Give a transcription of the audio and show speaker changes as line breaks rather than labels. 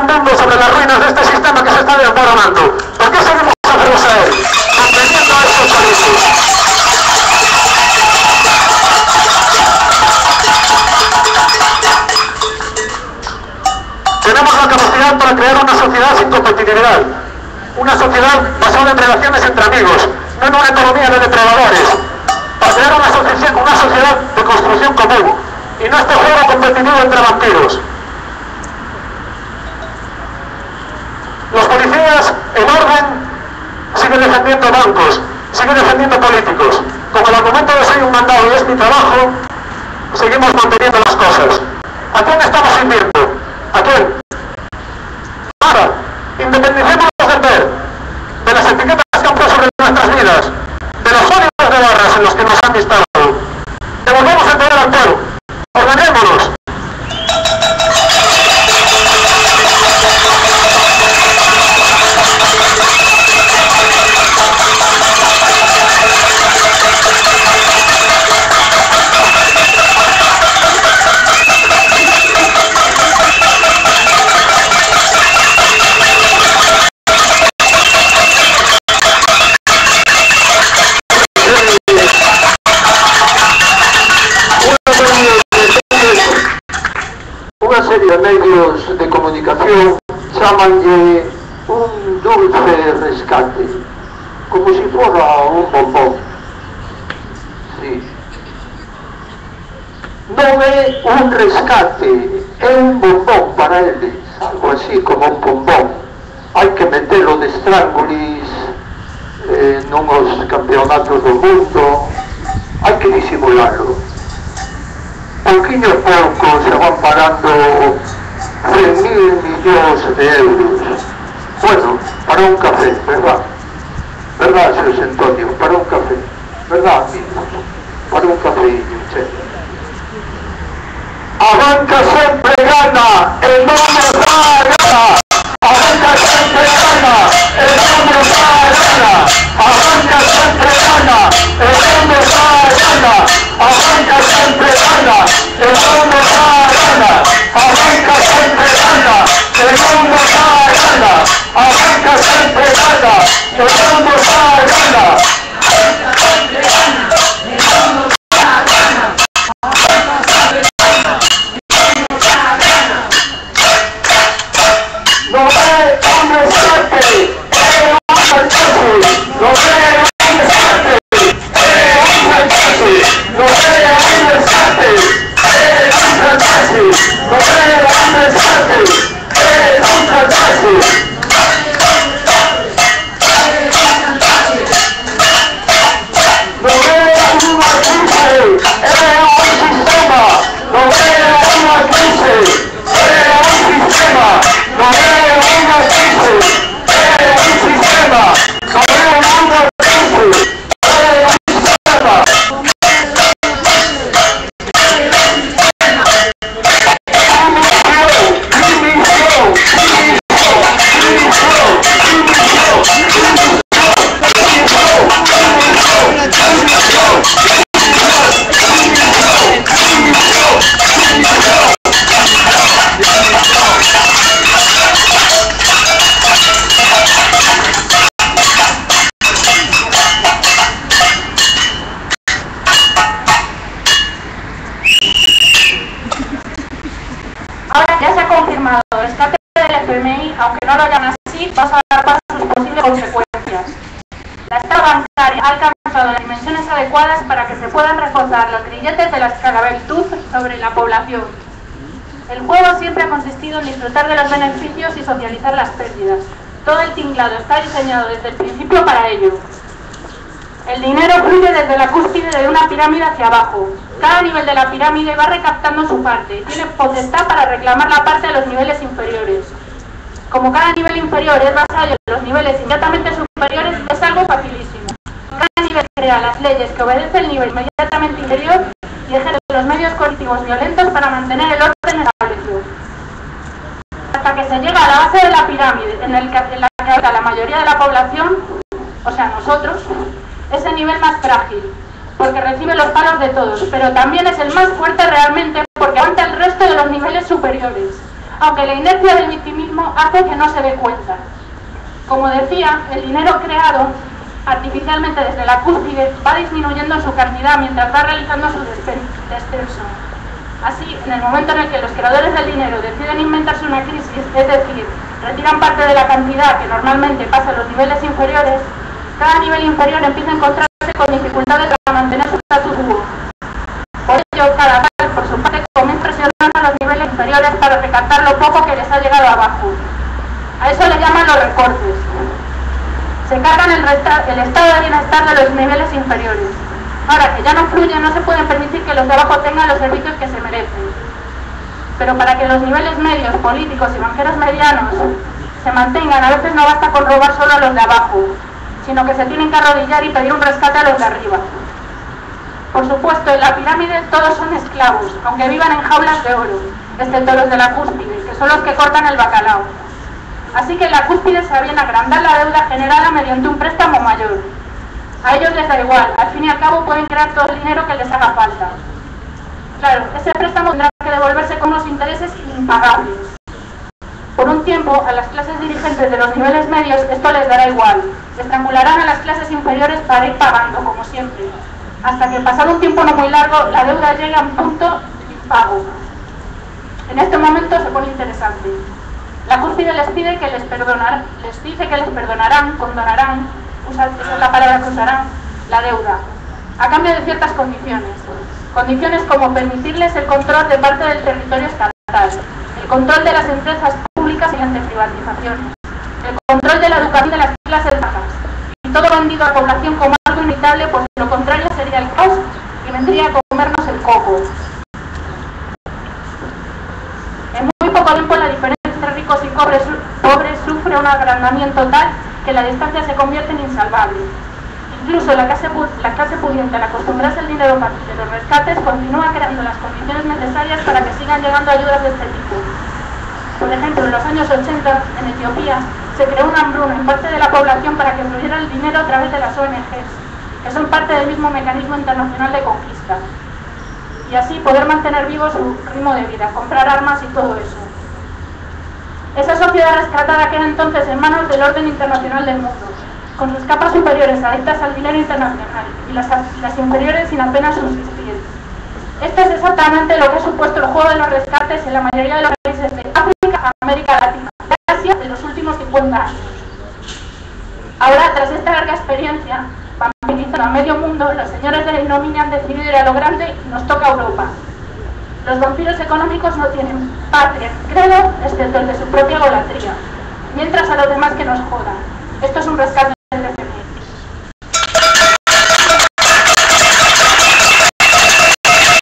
un mundo sobre las ruinas de este sistema que se está desmoronando. ¿Por qué seguimos aferrados a él? Manteniendo a estos países. Tenemos la capacidad para crear una sociedad sin competitividad. Una sociedad basada en relaciones entre amigos, no en una economía de depredadores. Para crear una, sociedad, una sociedad de construcción común y no este juego competitivo entre vampiros. Los policías, el orden, siguen defendiendo bancos, siguen defendiendo políticos. Como el argumento de soy un mandado y es mi trabajo, seguimos manteniendo las cosas. ¿A quién estamos sirviendo? ¿A quién? Ahora, independicémonos del ver, de las etiquetas que han puesto sobre nuestras vidas, de los códigos de barras en los que nos han instalado.
serie de medios de comunicación chamanlle un dulce rescate, como si fora un bombón. Sí. Non é un rescate, é un bombón para eles, algo así como un bombón. Hai que metelo de estrangulis eh, non os campeonatos do mundo, hai que disimularlo. Pagando 100 mil millóns de euros. Bueno, para un café, verdad? Verdad, Xos Antonio? Para un café. Verdad, amigos? Para un café, che. A banca sempre gana, e non nos dá gana. A banca sempre gana, e non nos dá gana. A banca sempre gana, e non nos dá gana.
Aunque no lo llaman así, va a dar paso a sus posibles consecuencias. La esta bancaria ha alcanzado las dimensiones adecuadas para que se puedan reforzar los grilletes de la escaraveltud sobre la población. El juego siempre ha consistido en disfrutar de los beneficios y socializar las pérdidas. Todo el tinglado está diseñado desde el principio para ello. El dinero fluye desde la cúspide de una pirámide hacia abajo. Cada nivel de la pirámide va recaptando su parte. Tiene potestad para reclamar la parte de los niveles inferiores. Como cada nivel inferior es basado en los niveles inmediatamente superiores, es algo facilísimo. Cada nivel crea las leyes que obedece el nivel inmediatamente inferior y ejerce los medios colectivos violentos para mantener el orden establecido. Hasta que se llega a la base de la pirámide, en, el que, en la que habita la mayoría de la población, o sea, nosotros, es el nivel más frágil, porque recibe los palos de todos, pero también es el más fuerte realmente porque aguanta el resto de los niveles superiores. Aunque la inercia del victimismo hace que no se dé cuenta. Como decía, el dinero creado artificialmente desde la cúspide va disminuyendo en su cantidad mientras va realizando su descenso. Así, en el momento en el que los creadores del dinero deciden inventarse una crisis, es decir, retiran parte de la cantidad que normalmente pasa a los niveles inferiores, cada nivel inferior empieza a encontrarse con dificultades para mantener su status quo. Por ello, cada tal, por su parte, comienza presionando a los para recartar lo poco que les ha llegado abajo. A eso le llaman los recortes. Se cargan el, el estado de bienestar de los niveles inferiores. Ahora que ya no fluyen, no se pueden permitir que los de abajo tengan los servicios que se merecen. Pero para que los niveles medios, políticos y banqueros medianos se mantengan, a veces no basta con robar solo a los de abajo, sino que se tienen que arrodillar y pedir un rescate a los de arriba. Por supuesto, en la pirámide todos son esclavos, aunque vivan en jaulas de oro, excepto los de la cúspide, que son los que cortan el bacalao. Así que en la cúspide se a agrandar la deuda generada mediante un préstamo mayor. A ellos les da igual, al fin y al cabo pueden crear todo el dinero que les haga falta. Claro, ese préstamo tendrá que devolverse con unos intereses impagables. Por un tiempo, a las clases dirigentes de los niveles medios esto les dará igual. Estrangularán a las clases inferiores para ir pagando, como siempre, hasta que pasado un tiempo no muy largo, la deuda llegue a un punto de pago. En este momento se pone interesante. La cúspide les pide que les perdonar, les dice que les perdonarán, condonarán, esa es la palabra que la deuda, a cambio de ciertas condiciones. Condiciones como permitirles el control de parte del territorio estatal, el control de las empresas públicas mediante privatizaciones, el control de la educación de las clases bajas, y todo vendido a la población como algo inevitable, pues lo contrario sería el caos y vendría a comernos el coco. Poco tiempo la diferencia entre ricos y pobres, pobres sufre un agrandamiento tal que la distancia se convierte en insalvable. Incluso la clase, la clase pudiente, al acostumbrarse al dinero de los rescates, continúa creando las condiciones necesarias para que sigan llegando ayudas de este tipo. Por ejemplo, en los años 80, en Etiopía, se creó una hambruna en parte de la población para que fluyera el dinero a través de las ONGs, que son parte del mismo mecanismo internacional de conquista. Y así poder mantener vivo su ritmo de vida, comprar armas y todo eso. Esa sociedad rescatada queda entonces en manos del orden internacional del mundo, con sus capas superiores adictas al dinero internacional y las, inferiores sin apenas subsistir. Esto es exactamente lo que ha supuesto el juego de los rescates en la mayoría de los países de África, América Latina y Asia en los últimos 50 años. Ahora, tras esta larga experiencia, vampirizando a medio mundo, los señores de la ignominia han decidido ir a lo grande y nos toca Europa. Los vampiros económicos no tienen patria, credo, excepto el de su propia golatría, mientras a los demás que nos jodan. Esto es un rescate